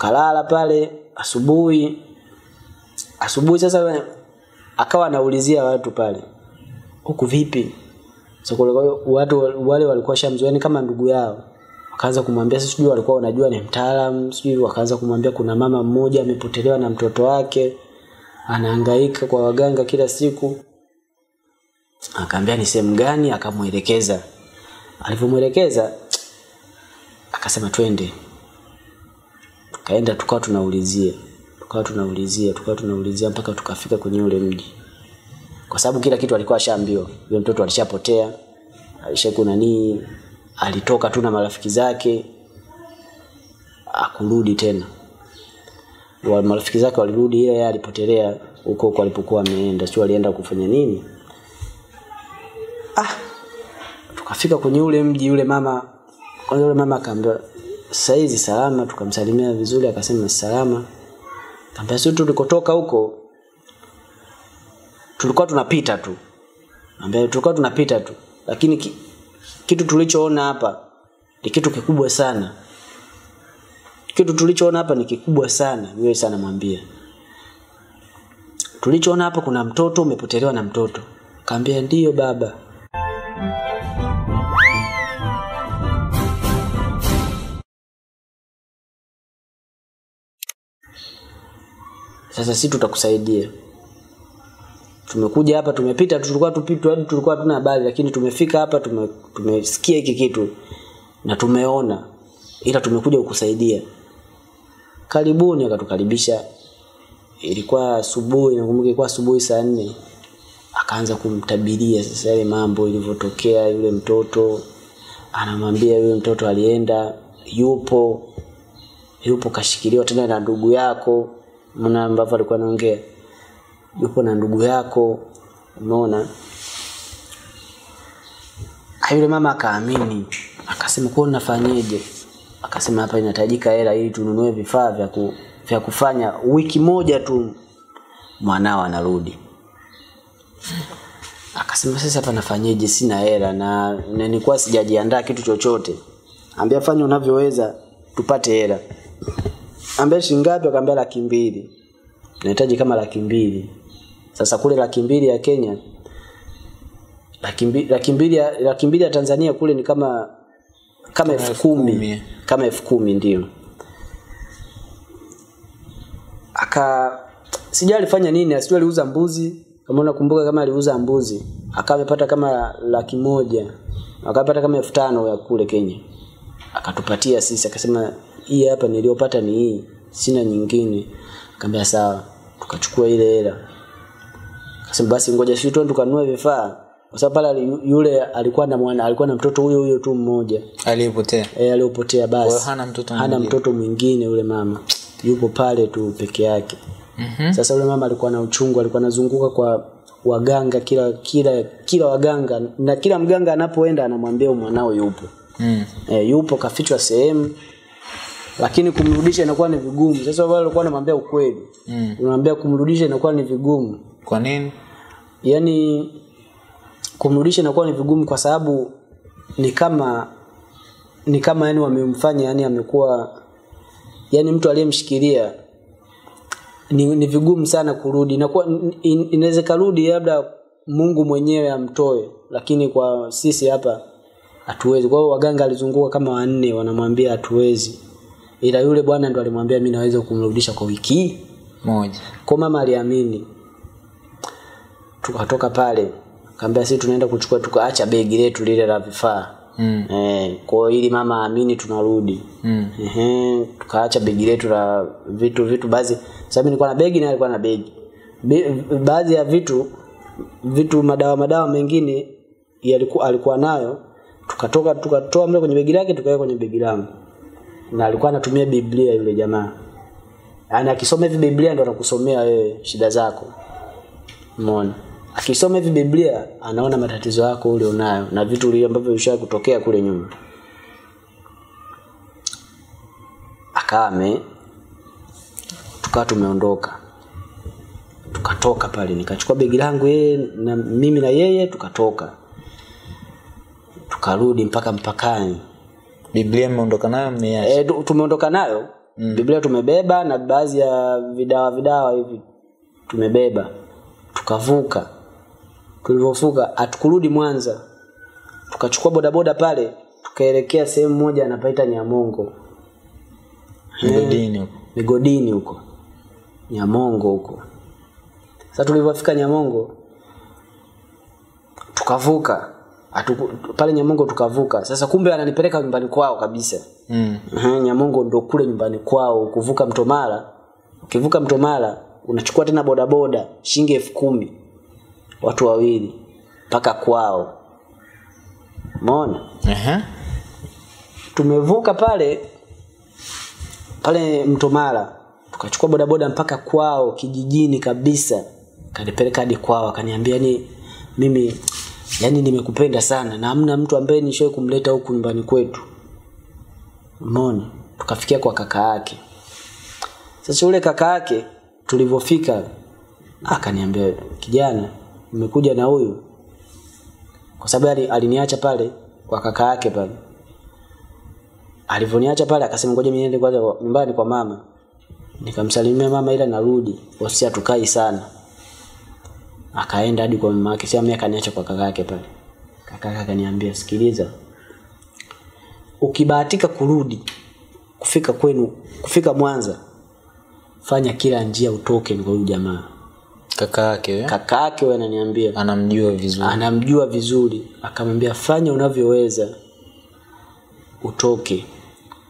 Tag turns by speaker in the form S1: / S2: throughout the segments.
S1: tukalala pale asubuhi. Asubuhi sasa akawa anaulizia watu pale huku vipi? So, watu wale walikuwa shamzoeni kama ndugu yao. Wakaanza kumwambia sijui walikuwa wanajua ni mtaalam sijui wakaanza kumwambia kuna mama mmoja amepotelewa na mtoto wake anahangaika kwa waganga kila siku. Akaambia ni sehemu gani akamwelekeza. Alivyomwelekeza akasema twende tukaenda tukawa tunaulizia tukawa tunaulizia tukawa tunaulizia mpaka tukafika kwenye ule mji. Kwa sababu kila kitu alikuwa ashaambiwa. Yule mtoto alishapotea alishaku nanii alitoka tu na marafiki zake akurudi tena. Wa marafiki zake walirudi ila yeye alipotelea huko huko alipokuwa ameenda. Sio alienda kufanya nini? Ah. Tukafika kwenye ule mji yule mama kwanza yule mama akaambia saizi salama tukamsalimia vizuri akasema salama. Kaambia sisi tulikotoka huko tulikuwa tunapita tu. Ambaye tulikuwa tunapita tu lakini ki, kitu tulichoona hapa ni kitu kikubwa sana. Kitu tulichoona hapa ni kikubwa sana niwe sana mwambie. Tulichoona hapa kuna mtoto umepotelewa na mtoto. Kaambia ndiyo baba sasa si tutakusaidia. Tumekuja hapa tumepita tulikuwa tupitwa tulikuwa hatuna habari lakini tumefika hapa tume, tumesikia hiki kitu na tumeona. Ila tumekuja kukusaidia. Karibuni akatukaribisha. Ilikuwa asubuhi nakumbuka ilikuwa asubuhi saa nne. Akaanza kumtabiria sasa yale mambo ilivyotokea yule mtoto. Anamwambia yule mtoto alienda yupo. Yupo kashikiliwa tena na ndugu yako mna ambavyo alikuwa anaongea. Yupo na ndugu yako. Umeona? Yule mama akaamini. Akasema kwa nafanyeje akasema hapa inahitajika hela ili tununue vifaa vya ku, vya kufanya wiki moja tu. Mwanao anarudi. Akasema sasa hapa nafanyeje? Sina hela na nilikuwa sijajiandaa kitu chochote. Ambia fanya unavyoweza tupate hela ambia shingapi akaambia laki mbili. Nahitaji kama laki mbili. Sasa kule laki mbili ya Kenya laki mbili laki mbili ya, laki mbili ya Tanzania kule ni kama kama elfu kumi. kama elfu kumi ndio. Aka sijui alifanya nini asijui aliuza mbuzi. Kama unakumbuka kama aliuza mbuzi akawa amepata kama laki moja. Akapata kama elfu tano ya kule Kenya. Akatupatia sisi akasema hii hapa niliyopata ni hii sina nyingine. Kaambia sawa. Tukachukua ile hela. Kasema basi ngoja sisi tuende tukanunue vifaa. Kwa sababu pale yule alikuwa na mwana alikuwa na mtoto huyo huyo tu mmoja.
S2: Aliyepotea.
S1: Eh aliyopotea basi.
S2: Hana mtoto
S1: hana
S2: mwingine.
S1: mtoto mwingine yule mama. Yupo pale tu peke yake.
S2: Mhm.
S1: sasa yule mama alikuwa na uchungu alikuwa anazunguka kwa waganga kila kila kila waganga na kila mganga anapoenda anamwambia mwanao yupo.
S2: Mm.
S1: e, yupo kafichwa sehemu lakini kumrudisha inakuwa ni vigumu. Sasa wale walikuwa wanamwambia ukweli.
S2: Mm.
S1: unamwambia kumrudisha inakuwa ni vigumu.
S2: Kwa nini?
S1: Yani kumrudisha inakuwa ni vigumu kwa sababu ni kama ni kama yani wamemfanya yani amekuwa yani mtu aliyemshikilia ni, ni vigumu sana kurudi. Inakuwa in- inaweza karudi labda Mungu mwenyewe amtoe lakini kwa sisi hapa hatuwezi. Kwa hiyo waganga alizunguka kama wanne wanamwambia hatuwezi ila yule bwana ndo alimwambia mi naweza kumrudisha kwa wiki
S2: moja.
S1: Kwa mama aliamini. Tukatoka pale kaambia sisi tunaenda kuchukua tukaacha begi letu lile la vifaa.
S2: Mm.
S1: eh, kwa hiyo ili mama aamini tunarudi.
S2: Mm.
S1: Ehe, tukaacha begi letu la vitu vitu baadhi. Sababu nilikuwa na begi na alikuwa na begi. Be, baadhi ya vitu vitu madawa madawa mengine yalikuwa alikuwa nayo. Tukatoka tukatoa mle kwenye begi lake tukaweka kwenye begi langu na alikuwa anatumia biblia yule jamaa. Yaani akisoma hivi biblia ndo anakusomea wewe shida zako. Umeona? Akisoma hivi biblia anaona matatizo yako ule unayo na vitu ambavyo visha kutokea kule nyuma. Akame tukawa tumeondoka. Tukatoka pale nikachukua begi langu yeye na mimi na yeye tukatoka. Tukarudi mpaka mpakani
S2: biblia mmeondoka nayo mmeacha?
S1: E, tumeondoka nayo. Mm. biblia tumebeba na baadhi ya vidawa vidawa hivi tumebeba. Tukavuka. Tulivyovuka hatukurudi mwanza. Tukachukua bodaboda pale tukaelekea sehemu moja anapaita nyamongo.
S2: Migodini huko.
S1: migodini huko. Nyamongo huko. Sasa tulivyofika nyamongo tukavuka Atuku, pale nyamongo tukavuka. Sasa kumbe ananipeleka nyumbani kwao kabisa.
S2: Mm.
S1: -huh. nyamongo ndo kule nyumbani kwao kuvuka mto mara. Ukivuka mto mara unachukua tena bodaboda shilingi elfu kumi. Watu wawili mpaka kwao. Umeona?
S2: Ehe.
S1: tumevuka pale pale mto mara. Tukachukua bodaboda mpaka kwao kijijini kabisa. Kanipeleka hadi kwao akaniambia ni mimi yani nimekupenda sana na hamna mtu ambaye nishoe kumleta huku nyumbani kwetu. Umeona tukafikia kwa kaka yake. Sasa yule kaka yake tulivyofika akaniambia kijana nimekuja na huyu. Kwa sababu aliniacha pale kwa kaka yake pale. Alivyoniacha pale akasema ngoja mimi niende kwanza nyumbani kwa mama. Nikamsalimia mama ila narudi. Wasi hatukai sana akaenda hadi kwa mama yake sasa mimi akaniacha kwa kaka yake pale. Kaka yake akaniambia sikiliza ukibahatika kurudi kufika kwenu kufika Mwanza fanya kila njia utoke kwa huyu jamaa.
S2: Kaka yake eh?
S1: kaka yake wewe ananiambia.
S2: Anamjua vizuri.
S1: anamjua vizuri. Akamwambia fanya unavyoweza utoke.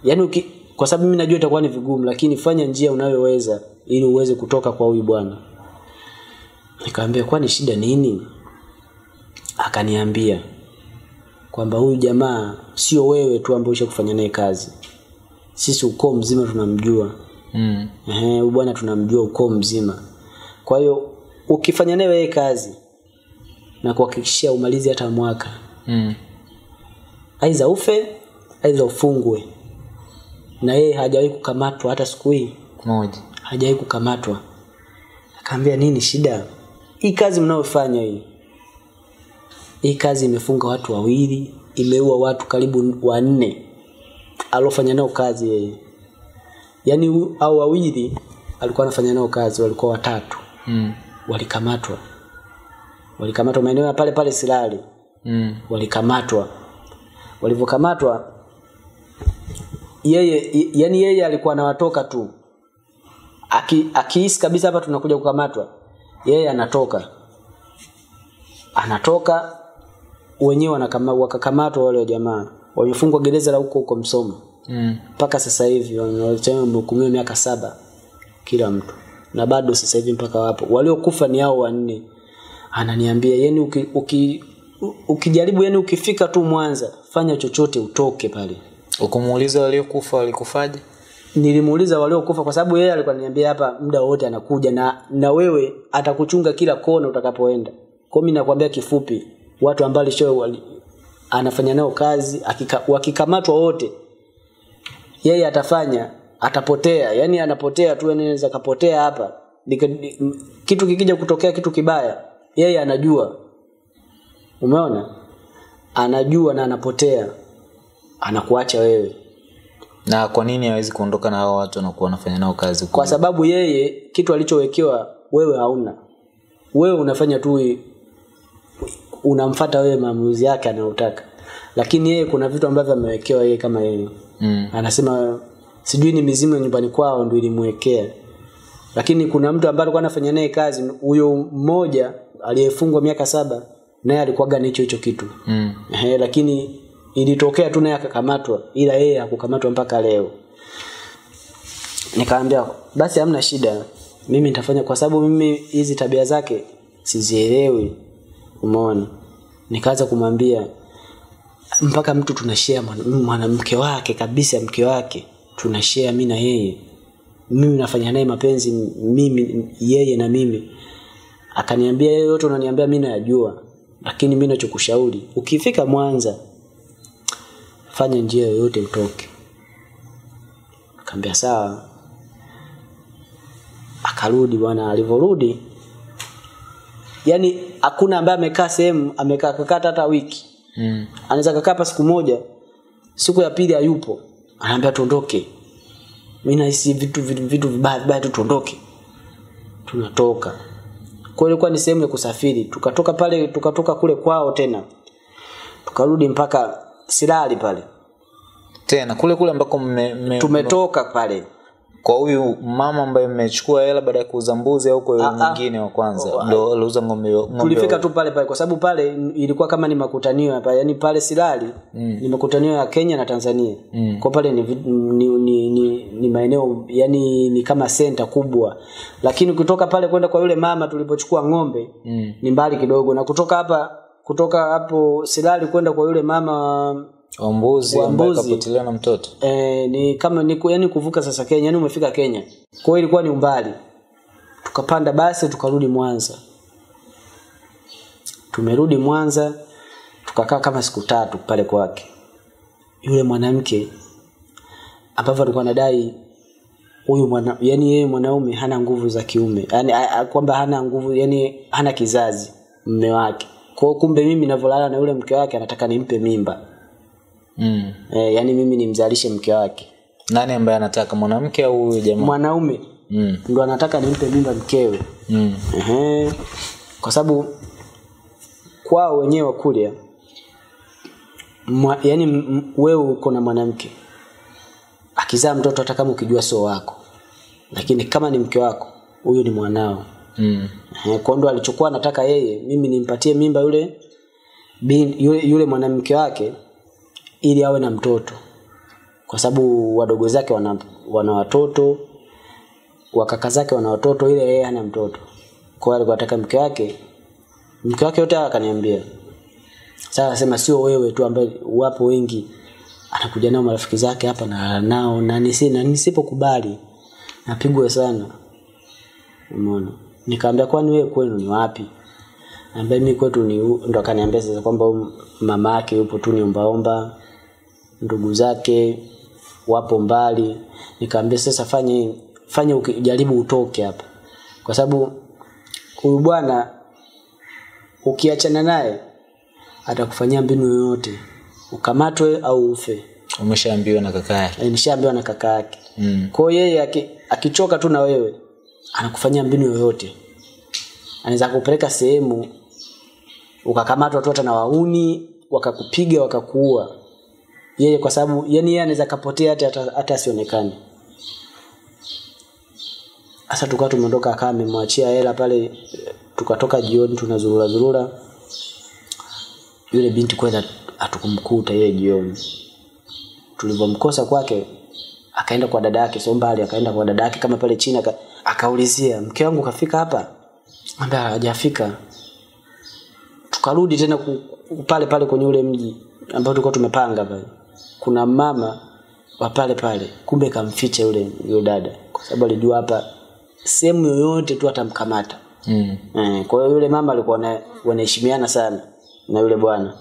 S1: Yaani uki, kwa sababu mimi najua itakuwa ni vigumu lakini fanya njia unayoweza ili uweze kutoka kwa huyu bwana nikamwambia kwani shida nini akaniambia kwamba huyu jamaa sio wewe tu ambaye ushakufanya naye kazi sisi ukoo mzima tunamjua
S2: Mm.
S1: Ehe, bwana tunamjua ukoo mzima. Kwa hiyo ukifanya naye wewe kazi na kuhakikishia umalizi hata mwaka,
S2: Mm.
S1: Aiza ufe aiza ufungwe. Na yeye hajawahi kukamatwa hata siku hii,
S2: Moja.
S1: hajawahi kukamatwa. Akaambia nini shida? Hii kazi mnayofanya hii. Hii kazi imefunga watu wawili, imeua watu karibu wanne alofanya nao kazi yeye. Yaani au wawili alikuwa anafanya nao kazi walikuwa watatu
S2: Mm.
S1: walikamatwa walikamatwa maeneo ya pale pale Silali
S2: Mm.
S1: walikamatwa walivyokamatwa yeye yani yeye alikuwa anawatoka tu Aki, kabisa hapa tunakuja kukamatwa yeye anatoka. Anatoka wenyewe wakakamatwa wale jamaa. Wamefungwa gereza la huko huko Msoma.
S2: Mm.
S1: mpaka sasa hivi wamehukumiwa miaka saba kila mtu. Na bado sasa hivi mpaka wapo. Waliokufa ni hao wanne. Ananiambia yani uki, uki, ukijaribu yani ukifika tu Mwanza fanya chochote utoke pale.
S2: Ukumuuliza waliokufa walikufaje?
S1: Nilimuuliza waliokufa kwa sababu yeye alikuwa ananiambia hapa muda wote anakuja na na wewe atakuchunga kila kona utakapoenda. Kwa mimi nakwambia kifupi watu ambao lisho anafanya nao kazi akika, wakikamatwa wote yeye atafanya atapotea. Yani anapotea tu anaweza kapotea hapa. Kitu kikija kutokea kitu kibaya yeye anajua. Umeona? Anajua na anapotea. Anakuacha wewe
S2: Na kwa nini hawezi kuondoka na hao watu wanakuwa wanafanya nao kazi?
S1: kwa sababu yeye kitu alichowekewa wewe hauna wewe unafanya tu unamfata wewe maamuzi yake anayotaka lakini yeye kuna vitu ambavyo amewekewa yeye kama yeye
S2: Mm.
S1: anasema sijui ni mizimu ya nyumbani kwao ndio ilimwekea lakini kuna mtu ambaye alikuwa anafanya naye kazi huyo mmoja aliyefungwa miaka saba naye alikuwaga na hicho hicho kitu
S2: Mm.
S1: He, lakini ilitokea tu naye akakamatwa ila yeye akukamatwa mpaka leo. Nikaambia basi hamna shida mimi nitafanya kwa sababu mimi hizi tabia zake sizielewi. Umeona? Nikaanza kumwambia mpaka mtu tunashare mwanamke wake kabisa mke wake tunashare mimi na yeye. Mimi nafanya naye mapenzi mimi yeye na mimi. Akaniambia yeye yote unaniambia mimi nayajua lakini mimi nachokushauri ukifika Mwanza fanya njia yoyote utoke. Akaambia sawa. Akarudi bwana alivyorudi yani hakuna ambaye amekaa sehemu amekaa kakata hata wiki.
S2: Mm.
S1: anaweza kakaa hapa siku moja siku ya pili hayupo. Anaambia tuondoke. Mimi nahisi vitu vitu, vitu vibaya vibaya tu tuondoke. Tunatoka. Kwa ilikuwa ni sehemu ya kusafiri. Tukatoka pale tukatoka kule kwao tena. Tukarudi mpaka silali pale
S2: tena kule kule ambako mme, mme,
S1: tumetoka pale
S2: kwa huyu mama ambaye mmechukua hela baada ya kuuza mbuzi au kwa yule
S1: Ah, ah.
S2: mwingine wa kwanza ndo aliuza ng'ombe
S1: tulifika tu pale pale kwa sababu pale ilikuwa kama ni makutanio hapa yani pale silali mm. ni makutanio ya kenya na tanzania mm. kwa pale ni, ni, ni, ni, ni maeneo yani ni kama senta kubwa lakini kutoka pale kwenda kwa yule mama tulipochukua ng'ombe
S2: Mm.
S1: ni mbali kidogo na kutoka hapa kutoka hapo silali kwenda kwa yule mama
S2: Ombuzi, mbuzi ambaye
S1: mbuzi.
S2: kapotelewa na mtoto.
S1: E, ni kama ni yani kuvuka sasa Kenya yani umefika Kenya. Kwa hiyo ilikuwa ni umbali. Tukapanda basi tukarudi Mwanza. Tumerudi Mwanza tukakaa kama siku tatu pale kwake. Yule mwanamke ambavyo alikuwa anadai huyu mwana yani yeye mwanaume hana nguvu za kiume. Yani kwamba hana nguvu yani hana kizazi mme wake kwa kumbe mimi navyolala na yule mke wake anataka nimpe mimba
S2: mm.
S1: e, yani mimi nimzalishe mke wake
S2: nani ambaye anataka mwanamke au huyu jamaa
S1: mwanaume
S2: mm.
S1: ndo anataka nimpe mimba mkewe
S2: mm.
S1: Ehe. kwa sababu kwao wenyewe kule mwa, yani wewe uko na mwanamke akizaa mtoto hata kama ukijua sio wako lakini kama ni mke wako huyu ni mwanao
S2: mm.
S1: Ehe, kwa ndo alichokuwa anataka yeye mimi nimpatie mimba yule bin, yule, yule mwanamke wake ili awe na mtoto. Kwa sababu wadogo zake wana, wana watoto wakaka zake wana watoto ile yeye hana mtoto. Kwa hiyo alikuwa anataka mke wake mke wake yote akaniambia. Sasa anasema sio wewe tu ambaye wapo wengi anakuja nao marafiki zake hapa na nao na na nisipokubali napigwa sana. Umeona nikamwambia kwani wewe kwenu ni wapi? Ambaye mimi kwetu ni ndo akaniambia sasa kwamba mama yake yupo tu ni ombaomba ndugu zake wapo mbali. Nikamwambia sasa fanye fanye ukijaribu utoke hapa. Kwa sababu huyu bwana ukiachana naye atakufanyia mbinu yoyote. Ukamatwe au ufe.
S2: Umeshaambiwa na kaka yake.
S1: E, nishaambiwa na kaka yake.
S2: Mm.
S1: kwa hiyo yeye akichoka tu na wewe anakufanyia mbinu yoyote. Anaweza kupeleka sehemu ukakamatwa tu hata na wauni wakakupiga wakakuua. Yeye kwa sababu yani yeye anaweza kapotea hata hata, asionekane. Sasa tukawa tumeondoka akawa amemwachia hela pale tukatoka jioni tunazurura zurura. Yule binti kwenda hatukumkuta ile jioni. Tulivyomkosa kwake akaenda kwa dada yake sio mbali akaenda kwa dada yake kama pale chini akaulizia mke wangu kafika hapa? Ambaye hajafika. Tukarudi tena pale pale kwenye ule mji ambao tulikuwa tumepanga pale. Kuna mama wa pale pale kumbe kamficha yule yule dada kwa sababu alijua hapa sehemu yoyote tu atamkamata.
S2: Mm.
S1: Eh, kwa hiyo yule mama alikuwa na- wanaheshimiana sana na yule bwana.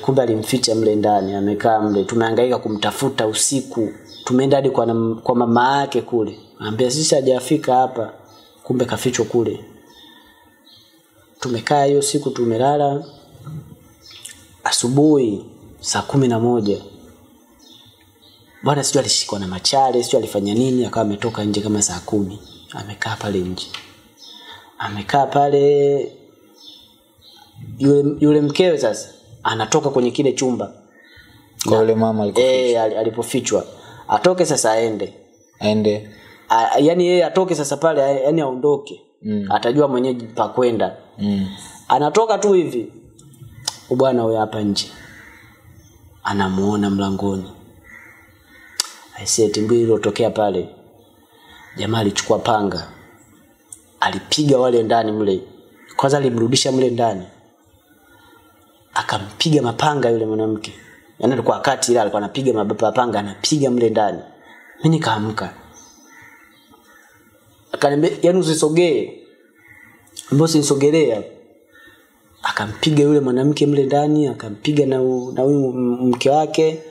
S1: Kumbe alimficha mle ndani amekaa mle. Tumehangaika kumtafuta usiku. Tumeenda hadi kwa, kwa mama yake kule ambia sisi hajafika hapa kumbe kafichwa kule. Tumekaa hiyo siku tumelala. Asubuhi saa kumi na moja. Bwana sijui alishikwa na machale sijui alifanya nini akawa ametoka nje kama saa kumi. Amekaa pale nje. Amekaa pale. Yule, yule mkewe sasa anatoka kwenye kile chumba.
S2: Kwa yule mama alipofichwa
S1: e, alipofichwa. Atoke sasa aende.
S2: Aende
S1: A- yani yeye atoke sasa pale yani aondoke.
S2: Mm.
S1: atajua mwenyeji pa kwenda.
S2: Mm.
S1: anatoka tu hivi. Bwana huyo hapa nje. Anamuona mlangoni. Aisee timbi iliyotokea pale. Jamaa alichukua panga. Alipiga wale ndani mle. Kwanza alimrudisha mle ndani. Akampiga mapanga yule mwanamke. Yani alikuwa kati ile alikuwa anapiga mapanga anapiga mle ndani. Mimi nikaamka akaniambia yani usisogee ambao usinisogelea akampiga yule mwanamke mle ndani akampiga na u, na huyu mke wake.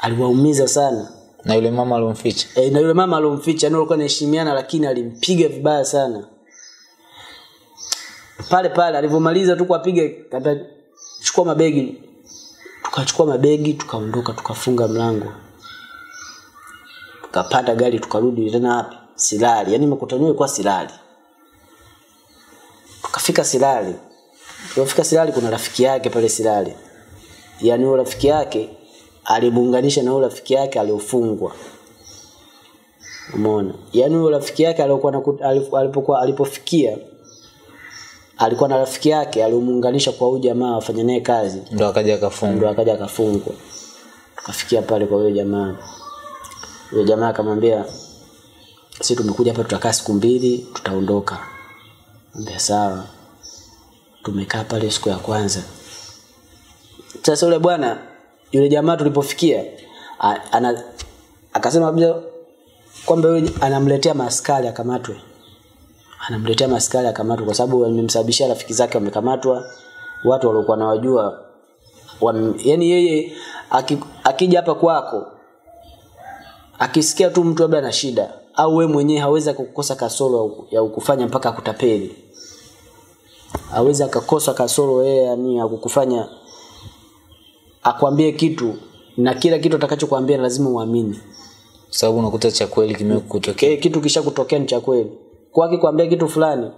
S1: Aliwaumiza sana.
S2: Na yule mama alomficha?
S1: E, na yule mama alomficha yani walikuwa anaheshimiana lakini alimpiga vibaya sana. Pale pale alivyomaliza tu kuwapiga kaambia chukua mabegi. Tukachukua mabegi tukaondoka tukafunga mlango. Tukapanda gari tukarudi tena wapi silali. Yani makutano ilikuwa silali. Tukafika silali. Tulipofika silali kuna rafiki yake pale silali. Yani huyo rafiki yake alimuunganisha na huyo rafiki yake aliofungwa. Umeona? Yani huyo rafiki yake aliyokuwa alipokuwa alipofikia alikuwa na rafiki yake aliyomuunganisha kwa huyu jamaa afanye naye kazi.
S2: Ndo akaja akafungwa.
S1: Ndo akaja akafungwa. Tukafikia pale kwa huyo jamaa. Huyo jamaa akamwambia sisi tumekuja hapa tutakaa siku mbili tutaondoka. Ambia sawa. Tumekaa pale siku ya kwanza. Sasa yule bwana yule jamaa tulipofikia ana akasema kwamba yule anamletea maskari akamatwe. Anamletea maskari akamatwe kwa sababu amemsababishia rafiki zake wamekamatwa. Watu waliokuwa nawajua wam, yani yeye aki- akija hapa kwako akisikia tu mtu labda ana shida au we mwenyewe hawezi kukosa kasoro ya kukufanya mpaka akutapeli. Aweza akakosa kasoro yeye yani akukufanya akwambie kitu na kila kitu atakachokuambia lazima uamini.
S2: Sababu unakuta cha kweli kimekutokea.
S1: Kitu kisha kutokea ni cha kweli. Kwake kuambia kitu fulani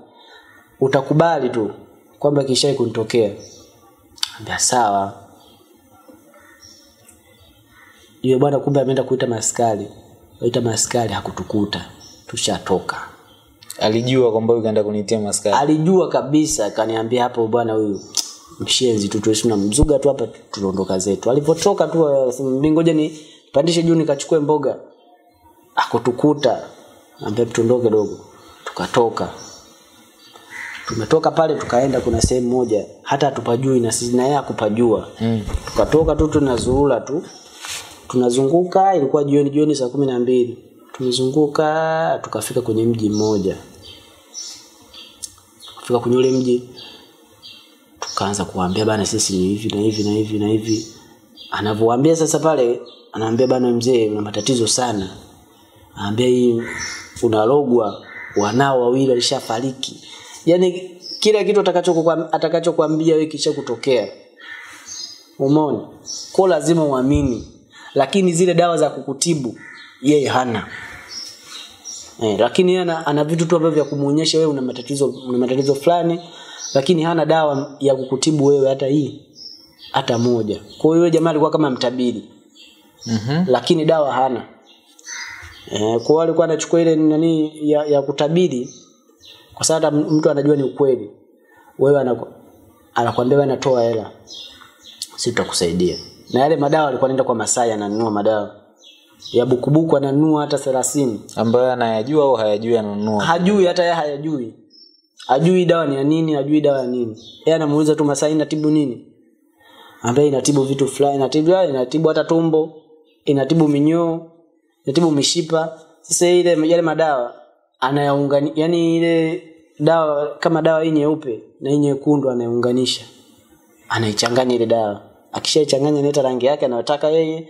S1: utakubali tu kwamba kishai kunitokea. Ambia sawa. Yule bwana kumbe ameenda kuita maskari kuita maskari hakutukuta. Tushatoka.
S2: Alijua kwamba kaenda kunitia maskari
S1: alijua kabisa kaniambia hapo bwana huyu mshenzi tu tuishi na mzuga tu hapa tuondoka zetu. Alipotoka tu akasema, "Mimi ngoja ni pandishe juu nikachukue mboga. Akutukuta ambia tuondoke dogo. Tukatoka. Tumetoka pale tukaenda kuna sehemu moja hata hatupajui na sisi na yeye akupajua.
S2: mm.
S1: tukatoka tu tunazuula tu tunazunguka ilikuwa jioni jioni saa kumi na mbili. Tumezunguka tukafika kwenye mji mmoja. Tukafika kwenye ule mji tukaanza kuambia bana sisi ni hivi na hivi na hivi na hivi. Anavyowaambia sasa pale anaambia bana mzee una matatizo sana. Anaambia hii unalogwa wanao wawili walishafariki. Yani kila kitu atakachokuambia atakachokuambia wewe kisha kutokea. Umeona? Kwa lazima uamini lakini zile dawa za kukutibu yeye hana. Eh, lakini ana, ana vitu tu ambavyo vya kumuonyesha wewe una matatizo una matatizo fulani lakini hana dawa ya kukutibu wewe hata hii hata moja. Kwa hiyo jamaa alikuwa kama mtabiri.
S2: Mm-hmm.
S1: lakini dawa hana. Eh, kwa hiyo alikuwa anachukua ile nani ya, ya kutabiri kwa sababu mtu anajua ni ukweli. Wewe anaku- anakuambia wewe anatoa hela. Si tutakusaidia na yale madawa alikuwa anaenda kwa Masai ananunua madawa. Ya bukubuku ananunua hata thelathini.
S2: Ambayo anayajua au hayajui ananunua?
S1: Hajui hata yeye hayajui. Hajui dawa ni ya nini hajui dawa ya nini. Yeye anamuuliza tu Masai inatibu nini? Ambaye inatibu vitu fulani inatibu inatibu hata tumbo inatibu minyoo inatibu mishipa. Sasa ile yale madawa anayaungani yani ile dawa kama dawa hii nyeupe na hii nyekundu anayaunganisha. Anaichanganya ile dawa akishaichanganya inaita rangi yake anayotaka yeye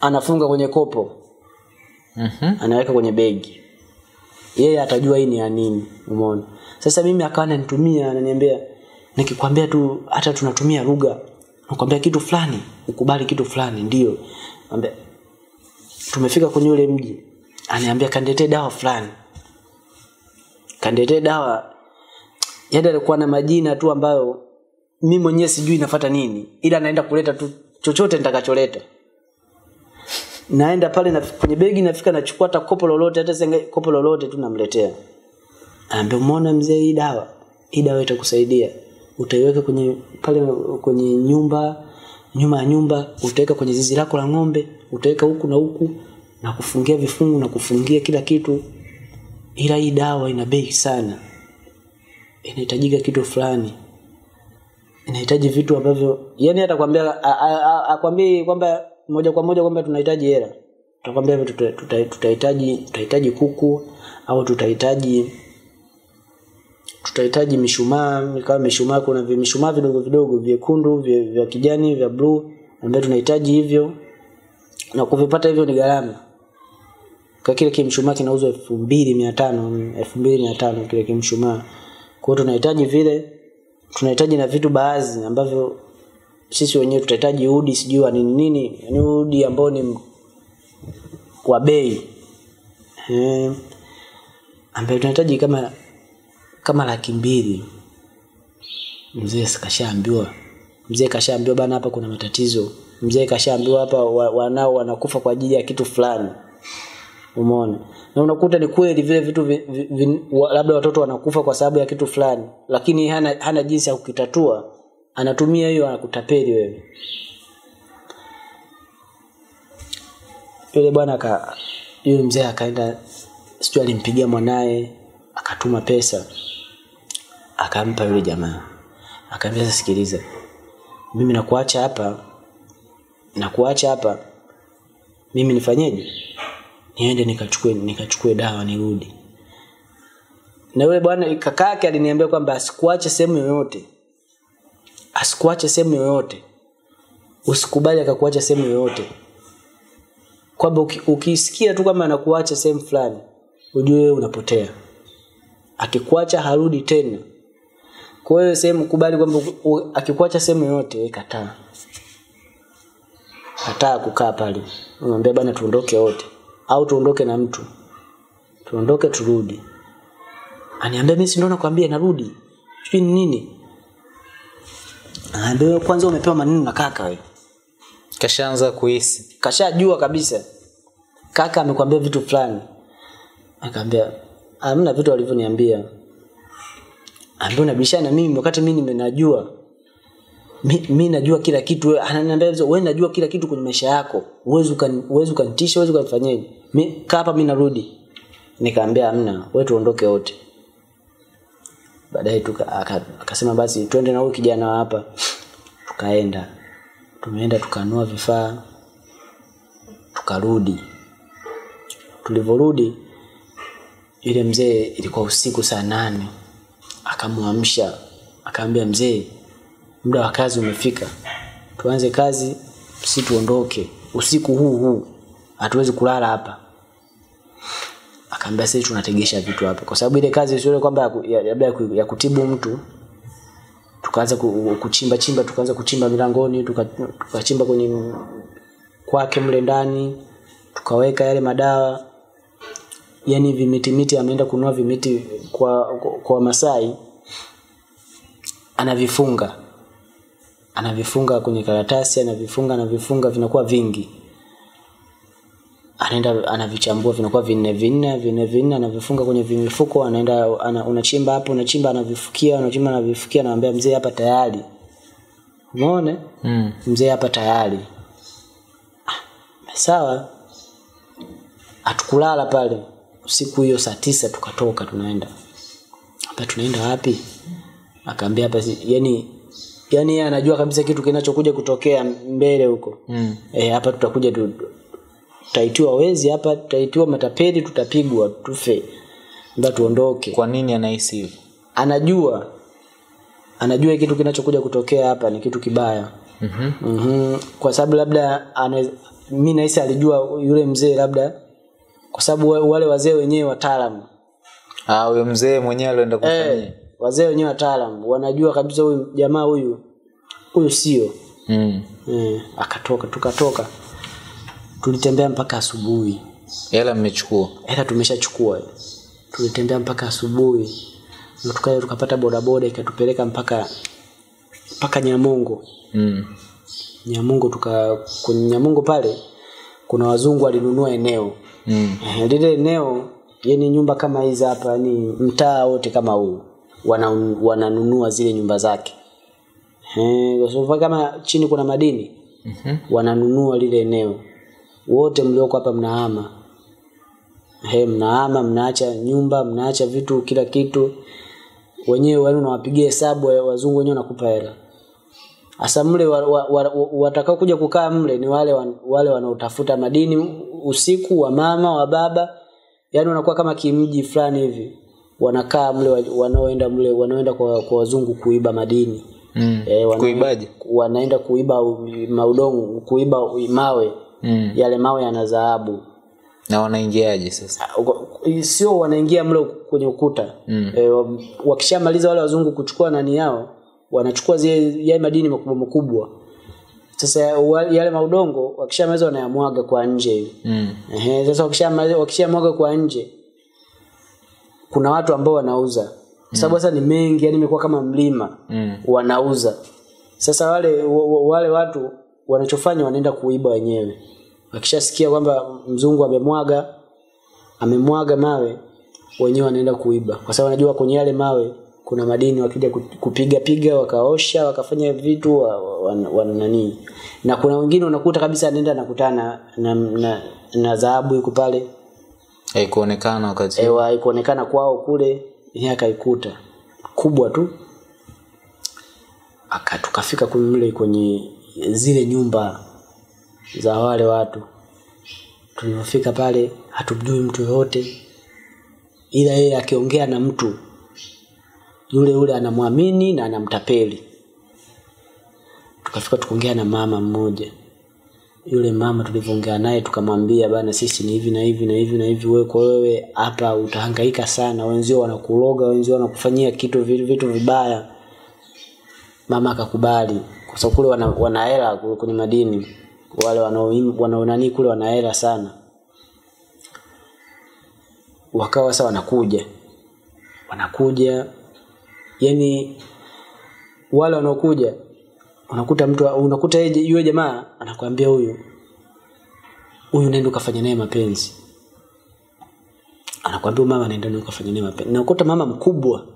S1: anafunga kwenye kopo.
S2: Mm-hmm.
S1: anaweka kwenye begi. Yeye atajua hii ni ya nini umeona? Sasa mimi akawa ananitumia ananiambia nikikwambia tu hata tunatumia lugha nakwambia kitu fulani ukubali kitu fulani ndio. Ambia, tumefika kwenye ule mji. Aniambia kaniletee dawa fulani. Kaniletee dawa. Yaani alikuwa na majina tu ambayo mi mwenyewe sijui nafata nini ila naenda kuleta tu chochote nitakacholeta. Naenda pale na kwenye begi nafika nachukua hata kopo lolote hata senge, kopo lolote tu namletea. Ambe umeona mzee hii dawa? Hii dawa itakusaidia. Utaiweka kwenye pale kwenye nyumba nyuma ya nyumba utaweka kwenye zizi lako la ng'ombe utaweka huku na huku na kufungia vifungu na kufungia kila kitu. Ila hii dawa ina bei sana. Inahitajika kitu fulani inahitaji vitu ambavyo yani atakwambia a- a- a- akwambie kwamba moja kwa moja kwamba tunahitaji hela tutakwambia tutahitaji tuta- tuta- tutahitaji kuku au tutahitaji tutahitaji mishumaa kama mishumaa kuna mishumaa vidogo vidogo vyekundu vya, vya kijani vya bluu ambayo tunahitaji hivyo na kuvipata hivyo ni gharama. Kwa kile kimshumaa kinauzwa elfu mbili mia tano elfu mbili mia tano kile kimshumaa. Kwa hiyo tunahitaji vile tunahitaji na vitu baadhi ambavyo sisi wenyewe tutahitaji udi sijui nini nini yani udi ambao ni wa bei. Eh, tunahitaji kama kama laki mbili. Mzee kashaambiwa mzee kashaambiwa bana hapa kuna matatizo. Mzee kashaambiwa hapa wanao wanakufa kwa ajili ya kitu fulani umeona? Na unakuta ni kweli vile vitu vi, vi, vi, wa, labda watoto wanakufa kwa sababu ya kitu fulani lakini hana, hana jinsi ya kukitatua anatumia hiyo anakutapeli wewe. Yule bwana aka yule mzee akaenda sijui alimpigia mwanaye akatuma pesa akampa yule jamaa. Akaambia sikiliza mimi nakuacha hapa nakuacha hapa mimi nifanyeje niende nikachukue nikachukue dawa nirudi. Na yule bwana kaka yake aliniambia kwamba asikuache sehemu yoyote. Asikuache sehemu yoyote. Usikubali akakuacha sehemu yoyote. Kwamba ukisikia tu kama anakuacha sehemu fulani ujue wewe unapotea. Akikuacha harudi tena. Kwa hiyo sehemu kubali kwamba akikuacha sehemu yoyote kataa. Kataa kukaa pale. Unamwambia bana tuondoke wote au tuondoke na mtu? Tuondoke turudi. Aniambia mimi si ndo nakwambia narudi? Sijui ni nini. Anaambia kwanza umepewa maneno na kaka wewe.
S2: Kashaanza kuhisi.
S1: Kashajua kabisa. Kaka amekwambia vitu fulani. Akaambia amna vitu alivyoniambia. Ambia unabishana mimi wakati mimi nimenajua mi, mi najua kila kitu ananiambia wewe najua kila kitu kwenye maisha yako. Uwezi ukani- uwezi ukanitisha uwezi ukanifanyaje mi kaa hapa mimi narudi. Nikaambia hamna wewe tuondoke wote. Baadaye akasema basi twende na huyu kijana hapa. Tukaenda. Tumeenda tukanua vifaa. Tukarudi. Tulivyorudi yule mzee ilikuwa usiku saa nane. Akamwamsha. Akaambia mzee muda wa kazi umefika. Tuanze kazi si tuondoke. Usiku huu huu hatuwezi kulala hapa. Akaambia sisi tunategesha vitu hapa. Kwa sababu ile kazi sio kwamba ya ya- labda ya, ya kutibu mtu tukaanza kuchimba chimba tukaanza kuchimba milangoni tukachimba tuka- kwenye kwake mle ndani tukaweka yale madawa. Yani vimitimiti ameenda kunua vimiti kwa kwa, kwa Masai anavifunga anavifunga kwenye karatasi anavifunga anavifunga vinakuwa vingi. Anaenda anavichambua vinakuwa vinne vinne vinne vinne anavifunga kwenye vimifuko anaenda ana, unachimba hapo unachimba anavifukia unachimba anavifukia anamwambia mzee hapa tayari. Umeona?
S2: Mm.
S1: mzee hapa tayari. Ah, sawa. Hatukulala pale. Usiku hiyo saa tisa tukatoka tunaenda. Hapa tunaenda wapi? Akaambia hapa yani yani yeye anajua kabisa kitu kinachokuja kutokea mbele huko
S2: Mm.
S1: eh hapa tutakuja tu tutaitiwa wezi hapa tutaitiwa matapeli tutapigwa tufe ndio tuondoke
S2: kwa nini anahisi hivyo
S1: anajua anajua kitu kinachokuja kutokea hapa ni kitu kibaya
S2: mm-hmm.
S1: Mm-hmm. kwa sababu labda ana- mi nahisi alijua yule mzee labda kwa sababu wale wazee wenyewe wataalamu
S2: ah huyo mzee mwenyewe alienda kufanyia
S1: eh, wazee wenyewe wataalam wanajua kabisa huyu jamaa huyu huyu sio.
S2: Mm.
S1: eh, akatoka tukatoka tulitembea mpaka asubuhi.
S2: Hela mmechukua?
S1: Hela tumeshachukua. Tulitembea mpaka asubuhi tukaja tukapata bodaboda ikatupeleka mpaka mpaka nyamongo
S2: mm.
S1: nyamongo tuka kwenye nyamongo pale kuna wazungu walinunua eneo.
S2: Mm.
S1: Eh, lile eneo yani nyumba kama hizi hapa ni mtaa wote kama huu wana, wananunua zile nyumba zake. Eh, kwa kama chini kuna madini
S2: Mhm.
S1: wananunua lile eneo. Wote mlioko hapa mnahama He, mnahama mnaacha nyumba mnaacha vitu kila kitu. Wenyewe wale unawapigia hesabu wa- wazungu wenyewe wanakupa hela. Hasa mle wa, wa, wa, wa, watakao kuja kukaa mle ni wale wa, wale wanaotafuta madini usiku wa mama wa baba. Yani wanakuwa kama kimji fulani hivi wanakaa mle wanaoenda mle wanaoenda kwa, kwa wazungu kuiba madini
S2: Mm.
S1: Eh, wana-
S2: kuibaje
S1: wanaenda kuiba maudongo kuiba mawe
S2: mm.
S1: yale mawe yana dhahabu
S2: na wanaingiaje sasa
S1: Ah, sio wanaingia mle kwenye ukuta
S2: Mm.
S1: e, wakishamaliza wale wazungu kuchukua nani yao wanachukua zile yale madini makubwa makubwa sasa yale maudongo wakishamaliza wanayamwaga kwa nje hivi
S2: mm.
S1: Ehe, sasa wakishamaliza wakishamwaga kwa nje kuna watu ambao wanauza. Sababu sasa ni mengi yani imekuwa kama mlima
S2: Mm.
S1: wanauza. Sasa wale wa- wa- wale watu wanachofanya wanaenda kuiba wenyewe. Wakishasikia kwamba mzungu amemwaga amemwaga mawe wenyewe wanaenda kuiba. Kwa sababu wanajua kwenye yale mawe kuna madini wakija kupiga piga wakaosha wakafanya vitu wa, wa, wa, wa, nani. Na kuna wengine unakuta kabisa anaenda nakutana na, na, na, na dhahabu iko pale
S2: haikuonekana wakati
S1: ewa haikuonekana kwao kule yeye akaikuta kubwa tu. Aka tukafika kumle kwenye zile nyumba za wale watu. Tulivyofika pale hatumjui mtu yoyote ila yeye akiongea na mtu yule yule anamwamini na anamtapeli. Tukafika tukaongea na mama mmoja yule mama tulivyoongea naye tukamwambia bana sisi ni hivi na hivi na hivi na hivi wewe kwa wewe hapa utahangaika sana. Wenzio wanakuloga wenzio wanakufanyia kitu vitu, vibaya. Mama akakubali kwa sababu kule wana, hela kwenye madini wale wanao- wanaonani kule wana hela sana. Wakawa sasa wanakuja wanakuja yani wale wanaokuja unakuta mtu unakuta yule jamaa anakuambia huyu huyu nenda ukafanya naye mapenzi. Anakuambia mama nenda ukafanya naye mapenzi. Nakuta mama mkubwa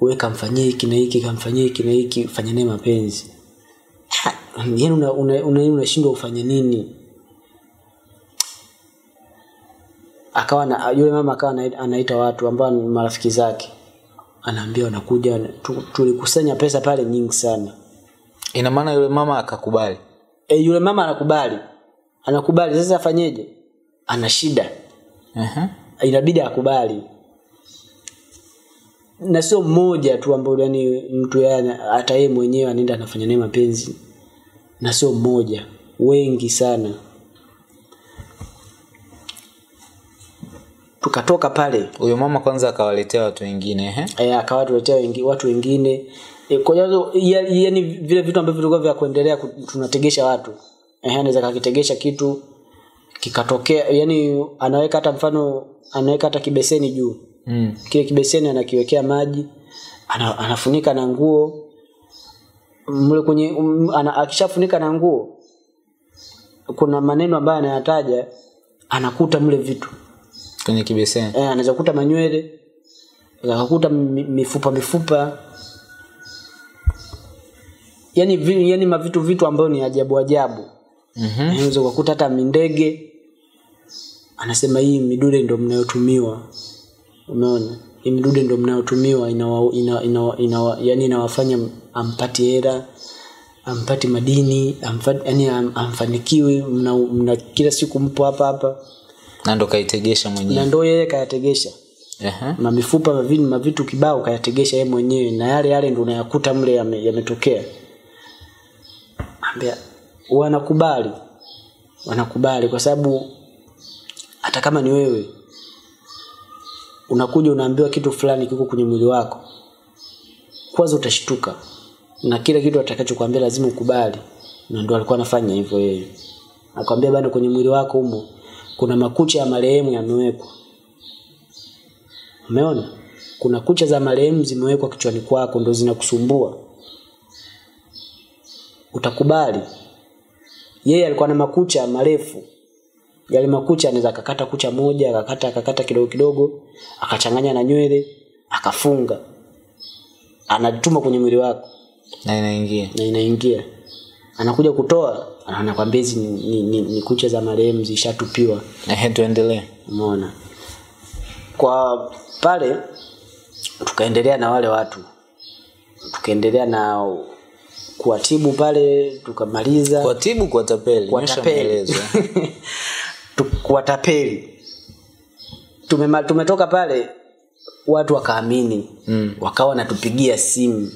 S1: wewe kamfanyie hiki na hiki kamfanyie hiki na hiki fanya naye mapenzi. Ha, una una, una, una, ufanye nini? Akawa na, yule mama akawa anaita watu ambao ni marafiki zake anaambia wanakuja tu- tulikusanya pesa pale nyingi sana.
S2: Ina maana yule mama akakubali?
S1: E, yule mama anakubali. Anakubali. Sasa afanyeje? Ana shida.
S2: Uh-huh.
S1: inabidi akubali. Na sio mmoja tu ambao yani mtu hata yeye mwenyewe anaenda anafanya naye mapenzi. Na sio mmoja. Wengi sana tukatoka pale.
S2: Huyo mama kwanza akawaletea watu wengine ehe.
S1: eh, akawa tuletea wengi, watu wengine. E, kwa hiyo yani vile vitu ambavyo vilikuwa vya kuendelea tunategesha watu. Eh, anaweza kakitegesha kitu kikatokea yani anaweka hata mfano anaweka hata kibeseni juu.
S2: Mm.
S1: kile kibeseni anakiwekea maji ana, anafunika na nguo. Mle kwenye um, ana, akishafunika na nguo kuna maneno ambayo anayataja anakuta mle vitu
S2: kwenye kibeseni.
S1: Eh, anaweza kukuta manywele akakuta mifupa mifupa. Yani, vi, yani mavitu vitu ambayo ni ajabu ajabu.
S2: Mm-hmm.
S1: unaweza ukakuta hata mindege. Anasema hii midude ndo mnayotumiwa. Umeona? Hii midude ndo mnayotumiwa inawa, ina, ina, ina, yani inawafanya ampati hera ampati madini amfati, yani am, amfanikiwi. Mna, mna kila siku mpo hapa hapa
S2: na ndo kaitegesha
S1: na ndo yeye kayategesha.
S2: Ehe.
S1: mamifupa mavitu, mavitu kibao kayategesha yeye mwenyewe na yale yale ndo unayakuta mle yame- yametokea. Ambia wanakubali. Wanakubali kwa sababu hata kama ni wewe unakuja unaambiwa kitu fulani kiko kwenye mwili wako kwanza utashtuka. Na kile kitu atakachokwambia lazima ukubali. Na ndo alikuwa anafanya hivyo yeye. Akwambia bana kwenye mwili wako humo kuna makucha ya marehemu yamewekwa. Umeona? Kuna kucha za marehemu zimewekwa kichwani kwako ndo zinakusumbua. Utakubali? Yeye alikuwa na makucha marefu. Yale makucha anaweza akakata kucha moja akakata akakata kidogo kidogo akachanganya na nywele akafunga. Anatuma kwenye mwili wako.
S2: Na inaingia.
S1: Na inaingia anakuja kutoa anakwambia hizi ni, ni, ni, ni kucha za marehemu zishatupiwa.
S2: Ehe, tuendelee.
S1: Umeona? Kwa pale tukaendelea na wale watu. Tukaendelea na kuwatibu pale tukamaliza.
S2: Kuwatibu kuwatapeli.
S1: Kuwatapeli. kuwatapeli. Tumetoka pale watu wakaamini.
S2: Mm.
S1: wakawa wanatupigia simu.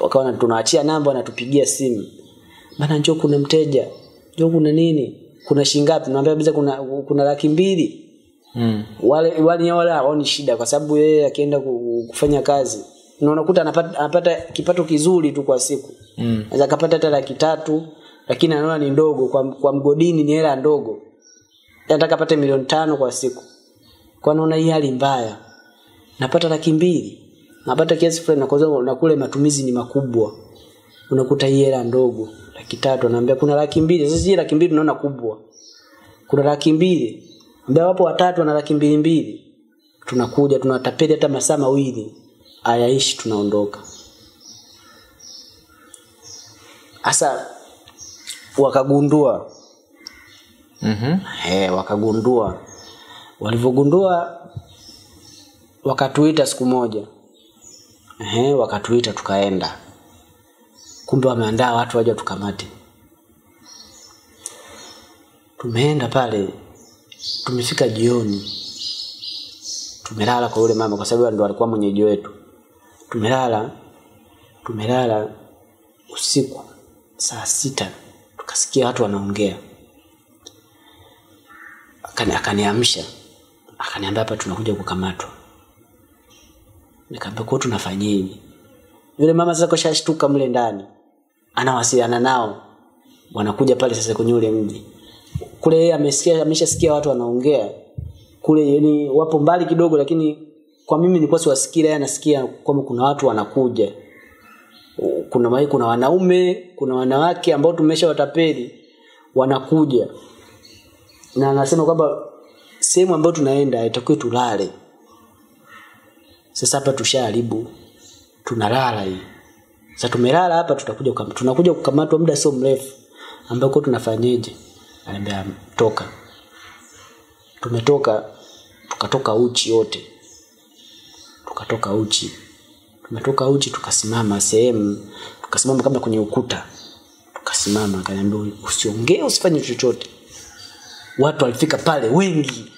S1: Wakawa tunaachia namba wanatupigia simu bana njoo kuna mteja njoo kuna nini kuna shingapi naambia biza kuna kuna laki mbili.
S2: Mm.
S1: wale wale wale haoni shida kwa sababu yeye akienda kufanya kazi. Na unakuta anapata, anapata kipato kizuri tu kwa siku.
S2: Mm.
S1: anaweza kapata hata laki tatu lakini anaona ni ndogo. Kwa, kwa mgodini ni hela ndogo. Nataka apate milioni tano kwa siku. Kwa naona hii hali mbaya. Napata laki mbili. Napata kiasi fulani na kwanza na kule matumizi ni makubwa. Unakuta hii hela ndogo laki tatu. Anaambia kuna laki mbili. Sisi laki mbili tunaona kubwa. Kuna laki mbili. Ambao wapo watatu na laki mbili mbili. Tunakuja tunatapeli hata masaa mawili. Ayaishi tunaondoka. Hasa wakagundua.
S2: Mm-hmm.
S1: he, wakagundua. Walivyogundua wakatuita siku moja. He, wakatuita tukaenda kumbe wameandaa watu waje tukamate tumeenda pale tumefika jioni. Tumelala kwa yule mama kwa sababu ndo alikuwa mwenyeji wetu. Tumelala tumelala usiku saa sita tukasikia watu wanaongea. Akani- akaniamsha akaniambia hapa tunakuja kukamatwa. Nikaambia kwa tunafanyeje yule mama sasa koshashtuka mle ndani. Anawasiliana nao. Wanakuja pale sasa kwenye ule mji. Kule yeye amesikia ameshasikia watu wanaongea. Kule yani wapo mbali kidogo lakini kwa mimi nilikuwa siwasikia yeye anasikia kwamba kuna watu wanakuja. Kuna mai kuna wanaume kuna wanawake ambao tumesha watapeli wanakuja. Na anasema kwamba sehemu ambayo tunaenda itakiwe tulale. Sasa hapa tushaharibu tunalala hii. Sasa tumelala hapa tutakuja tunakuja kukamatwa muda sio mrefu. Ambako tunafanyeje? Anambia toka. Tumetoka tukatoka uchi yote. Tukatoka uchi. Tumetoka uchi tukasimama sehemu tukasimama kama kwenye ukuta. Tukasimama akaniambia usiongee usifanye chochote. Watu walifika pale wengi